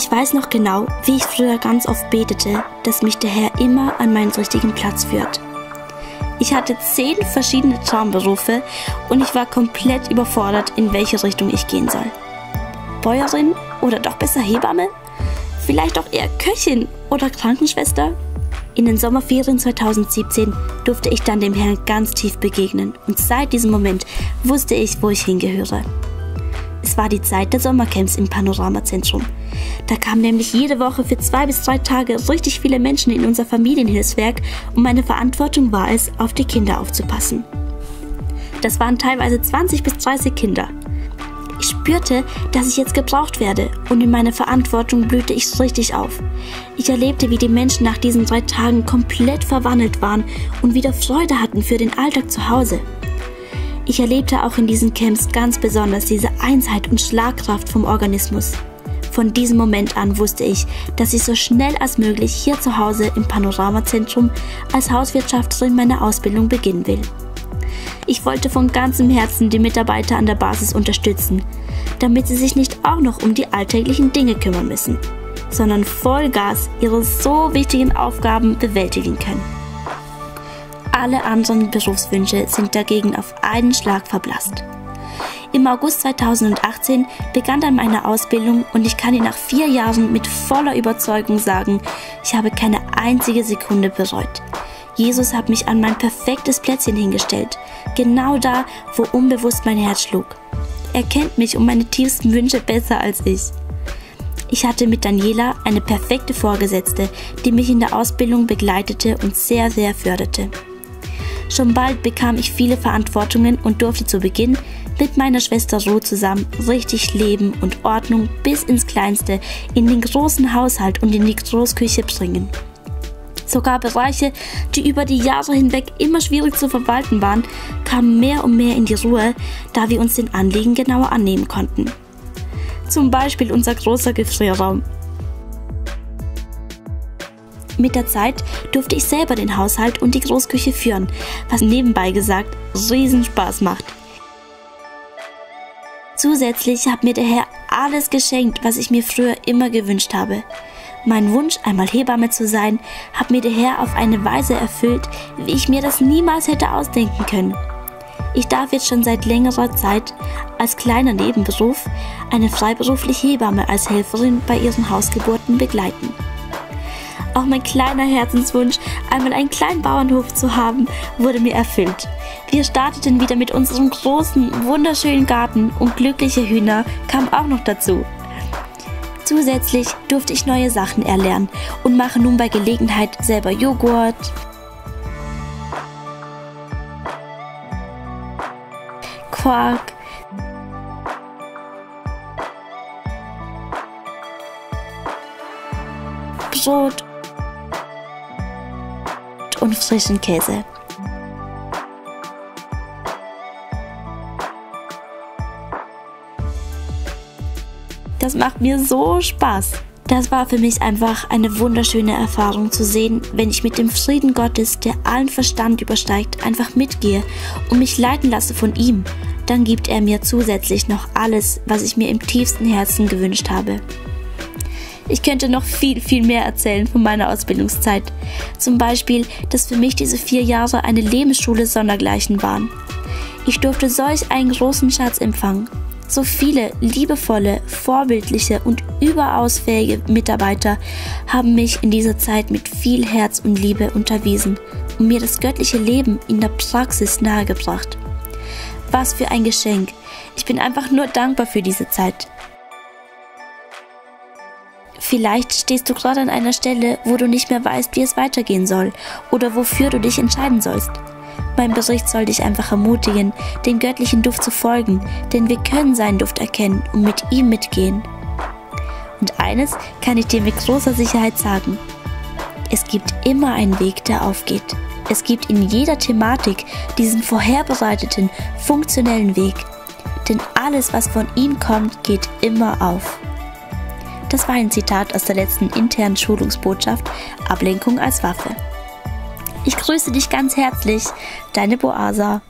Ich weiß noch genau, wie ich früher ganz oft betete, dass mich der Herr immer an meinen richtigen Platz führt. Ich hatte zehn verschiedene Traumberufe und ich war komplett überfordert, in welche Richtung ich gehen soll. Bäuerin oder doch besser Hebamme? Vielleicht auch eher Köchin oder Krankenschwester? In den Sommerferien 2017 durfte ich dann dem Herrn ganz tief begegnen und seit diesem Moment wusste ich, wo ich hingehöre. Es war die Zeit der Sommercamps im Panoramazentrum. Da kamen nämlich jede Woche für zwei bis drei Tage richtig viele Menschen in unser Familienhilfswerk und meine Verantwortung war es, auf die Kinder aufzupassen. Das waren teilweise 20 bis 30 Kinder. Ich spürte, dass ich jetzt gebraucht werde und in meiner Verantwortung blühte ich richtig auf. Ich erlebte, wie die Menschen nach diesen drei Tagen komplett verwandelt waren und wieder Freude hatten für den Alltag zu Hause. Ich erlebte auch in diesen Camps ganz besonders diese Einsheit und Schlagkraft vom Organismus. Von diesem Moment an wusste ich, dass ich so schnell als möglich hier zu Hause im Panoramazentrum als Hauswirtschafterin meine Ausbildung beginnen will. Ich wollte von ganzem Herzen die Mitarbeiter an der Basis unterstützen, damit sie sich nicht auch noch um die alltäglichen Dinge kümmern müssen, sondern Vollgas ihre so wichtigen Aufgaben bewältigen können. Alle anderen Berufswünsche sind dagegen auf einen Schlag verblasst. Im August 2018 begann dann meine Ausbildung und ich kann Ihnen nach vier Jahren mit voller Überzeugung sagen, ich habe keine einzige Sekunde bereut. Jesus hat mich an mein perfektes Plätzchen hingestellt, genau da, wo unbewusst mein Herz schlug. Er kennt mich und meine tiefsten Wünsche besser als ich. Ich hatte mit Daniela eine perfekte Vorgesetzte, die mich in der Ausbildung begleitete und sehr, sehr förderte. Schon bald bekam ich viele Verantwortungen und durfte zu Beginn mit meiner Schwester Ruth zusammen richtig Leben und Ordnung bis ins Kleinste in den großen Haushalt und in die Großküche bringen. Sogar Bereiche, die über die Jahre hinweg immer schwierig zu verwalten waren, kamen mehr und mehr in die Ruhe, da wir uns den Anliegen genauer annehmen konnten. Zum Beispiel unser großer Gefrierraum, mit der Zeit durfte ich selber den Haushalt und die Großküche führen, was nebenbei gesagt riesen Spaß macht. Zusätzlich hat mir der Herr alles geschenkt, was ich mir früher immer gewünscht habe. Mein Wunsch, einmal Hebamme zu sein, hat mir der Herr auf eine Weise erfüllt, wie ich mir das niemals hätte ausdenken können. Ich darf jetzt schon seit längerer Zeit als kleiner Nebenberuf eine freiberufliche Hebamme als Helferin bei ihren Hausgeburten begleiten. Auch mein kleiner Herzenswunsch, einmal einen kleinen Bauernhof zu haben, wurde mir erfüllt. Wir starteten wieder mit unserem großen, wunderschönen Garten und glückliche Hühner kamen auch noch dazu. Zusätzlich durfte ich neue Sachen erlernen und mache nun bei Gelegenheit selber Joghurt, Quark, Brot und frischen Käse. Das macht mir so Spaß. Das war für mich einfach eine wunderschöne Erfahrung zu sehen, wenn ich mit dem Frieden Gottes, der allen Verstand übersteigt, einfach mitgehe und mich leiten lasse von ihm. Dann gibt er mir zusätzlich noch alles, was ich mir im tiefsten Herzen gewünscht habe. Ich könnte noch viel, viel mehr erzählen von meiner Ausbildungszeit. Zum Beispiel, dass für mich diese vier Jahre eine Lebensschule sondergleichen waren. Ich durfte solch einen großen Schatz empfangen. So viele liebevolle, vorbildliche und überaus fähige Mitarbeiter haben mich in dieser Zeit mit viel Herz und Liebe unterwiesen und mir das göttliche Leben in der Praxis nahegebracht. Was für ein Geschenk. Ich bin einfach nur dankbar für diese Zeit. Vielleicht stehst du gerade an einer Stelle, wo du nicht mehr weißt, wie es weitergehen soll oder wofür du dich entscheiden sollst. Mein Bericht soll dich einfach ermutigen, den göttlichen Duft zu folgen, denn wir können seinen Duft erkennen und mit ihm mitgehen. Und eines kann ich dir mit großer Sicherheit sagen. Es gibt immer einen Weg, der aufgeht. Es gibt in jeder Thematik diesen vorherbereiteten, funktionellen Weg. Denn alles, was von ihm kommt, geht immer auf. Das war ein Zitat aus der letzten internen Schulungsbotschaft Ablenkung als Waffe. Ich grüße dich ganz herzlich, deine Boasa.